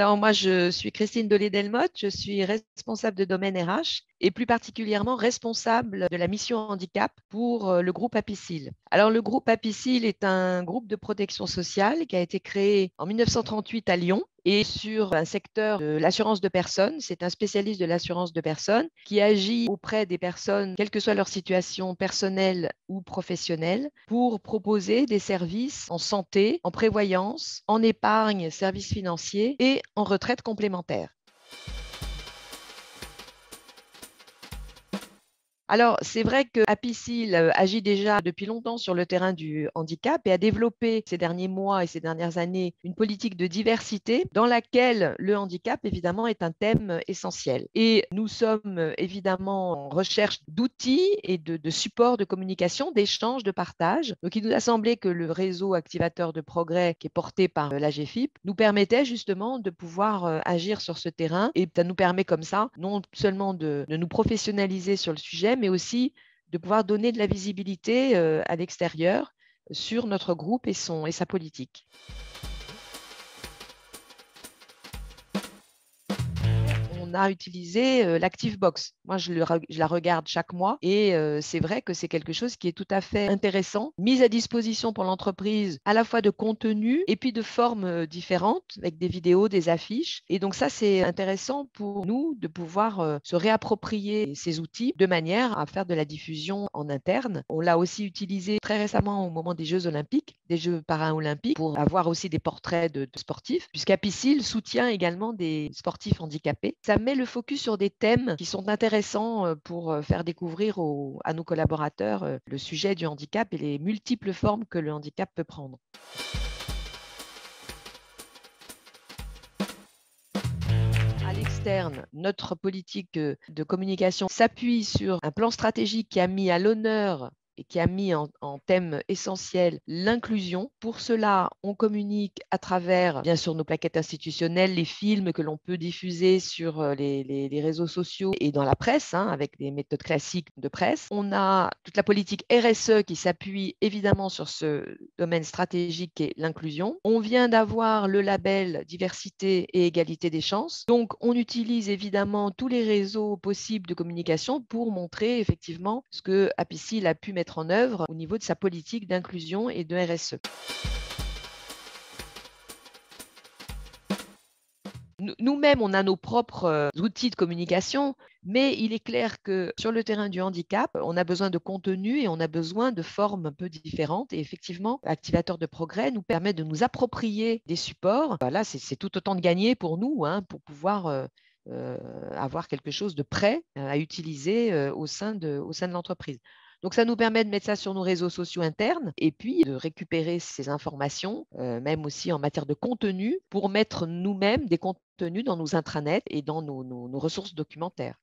Alors moi, je suis Christine Dolé-Delmotte, je suis responsable de domaine RH et plus particulièrement responsable de la mission handicap pour euh, le groupe Apicil. Alors le groupe Apicil est un groupe de protection sociale qui a été créé en 1938 à Lyon et sur un secteur de l'assurance de personnes. C'est un spécialiste de l'assurance de personnes qui agit auprès des personnes, quelle que soit leur situation personnelle ou professionnelle, pour proposer des services en santé, en prévoyance, en épargne, services financiers et en retraite complémentaire. Alors, c'est vrai que Apicil euh, agit déjà depuis longtemps sur le terrain du handicap et a développé ces derniers mois et ces dernières années une politique de diversité dans laquelle le handicap, évidemment, est un thème essentiel. Et nous sommes euh, évidemment en recherche d'outils et de, supports de communication, d'échange, de partage. Donc, il nous a semblé que le réseau activateur de progrès qui est porté par euh, l'AGFIP nous permettait justement de pouvoir agir sur ce terrain et ça nous permet comme ça non seulement de nous professionnaliser sur le sujet, mais aussi de pouvoir donner de la visibilité euh, à l'extérieur sur notre groupe et, sa politique. On a utilisé euh, l'ActiveBox. Moi, je, la regarde chaque mois et euh, c'est vrai que c'est quelque chose qui est tout à fait intéressant, mis à disposition pour l'entreprise à la fois de contenu et puis de formes euh, différentes avec des vidéos, des affiches. Et donc ça, c'est intéressant pour nous de pouvoir se réapproprier ces outils de manière à faire de la diffusion en interne. On l'a aussi utilisé très récemment au moment des Jeux olympiques, des Jeux paralympiques, pour avoir aussi des portraits de, de sportifs, puisqu'Apicil soutient également des sportifs handicapés. Ça met le focus sur des thèmes qui sont intéressants euh, pour euh, faire découvrir à nos collaborateurs euh, le sujet du handicap et les multiples formes que le handicap peut prendre. À l'externe, notre politique de communication s'appuie sur un plan stratégique qui a mis à l'honneur et qui a mis en, thème essentiel l'inclusion. Pour cela, on communique à travers, bien sûr, nos plaquettes institutionnelles, les films que l'on peut diffuser sur euh, les, réseaux sociaux et dans la presse, hein, avec des méthodes classiques de presse. On a toute la politique RSE qui s'appuie évidemment sur ce domaine stratégique qui est l'inclusion. On vient d'avoir le label diversité et égalité des chances. Donc, on utilise évidemment tous les réseaux possibles de communication pour montrer effectivement ce que Apicil a pu mettre en œuvre au niveau de sa politique d'inclusion et de RSE. Nous-mêmes, on a nos propres euh, outils de communication, mais il est clair que sur le terrain du handicap, on a besoin de contenu et on a besoin de formes un peu différentes. Et effectivement, l'activateur de progrès nous permet de nous approprier des supports. Voilà, c'est tout autant de gagner pour nous, hein, pour pouvoir euh, euh, avoir quelque chose de prêt à utiliser au sein de l'entreprise. Donc, ça nous permet de mettre ça sur nos réseaux sociaux internes et puis de récupérer ces informations, euh, même aussi en matière de contenu, pour mettre nous-mêmes des contenus dans nos intranets et dans nos ressources documentaires.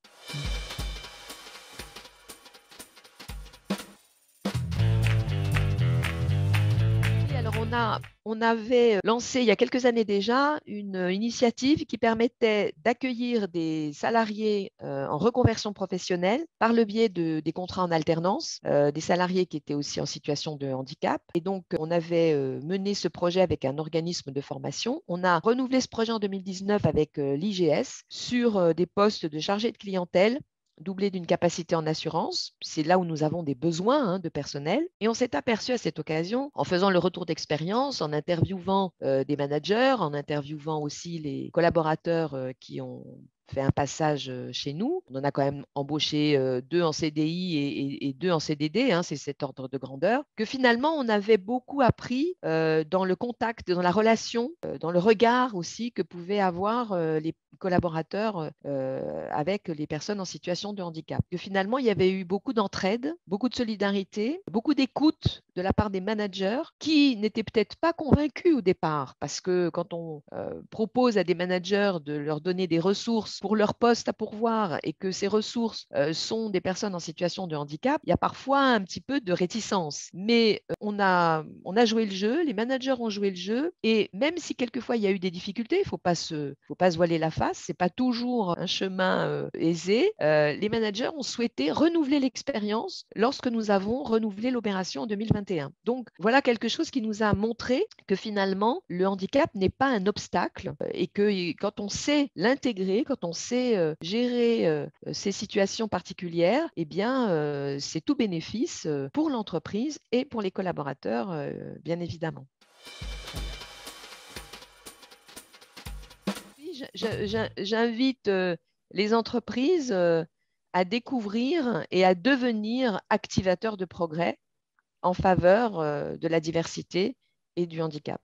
On, avait lancé il y a quelques années déjà une initiative qui permettait d'accueillir des salariés en reconversion professionnelle par le biais de, des contrats en alternance, des salariés qui étaient aussi en situation de handicap. Et donc, on avait mené ce projet avec un organisme de formation. On a renouvelé ce projet en 2019 avec l'IGS sur des postes de chargé de clientèle doublé d'une capacité en assurance. C'est là où nous avons des besoins hein, de personnel. Et on s'est aperçu à cette occasion, en faisant le retour d'expérience, en interviewant euh, des managers, en interviewant aussi les collaborateurs euh, qui ont fait un passage chez nous. On en a quand même embauché deux en CDI et, deux en CDD, hein, c'est cet ordre de grandeur, que finalement on avait beaucoup appris dans le contact, dans la relation, dans le regard aussi que pouvaient avoir les collaborateurs avec les personnes en situation de handicap. Que finalement il y avait eu beaucoup d'entraide, beaucoup de solidarité, beaucoup d'écoute de la part des managers qui n'étaient peut-être pas convaincus au départ, parce que quand on propose à des managers de leur donner des ressources pour leur poste à pourvoir et que ces ressources sont des personnes en situation de handicap, il y a parfois un petit peu de réticence. Mais on, a, on a joué le jeu, les managers ont joué le jeu, et même si quelquefois il y a eu des difficultés, il ne faut pas se voiler la face, passe. C'est pas toujours un chemin aisé. les managers ont souhaité renouveler l'expérience lorsque nous avons renouvelé l'opération en 2021. Donc voilà quelque chose qui nous a montré que finalement le handicap n'est pas un obstacle et que quand on sait l'intégrer, quand on sait gérer ces situations particulières, eh bien c'est tout bénéfice pour l'entreprise et pour les collaborateurs, bien évidemment. J'invite les entreprises à découvrir et à devenir activateurs de progrès en faveur de la diversité et du handicap.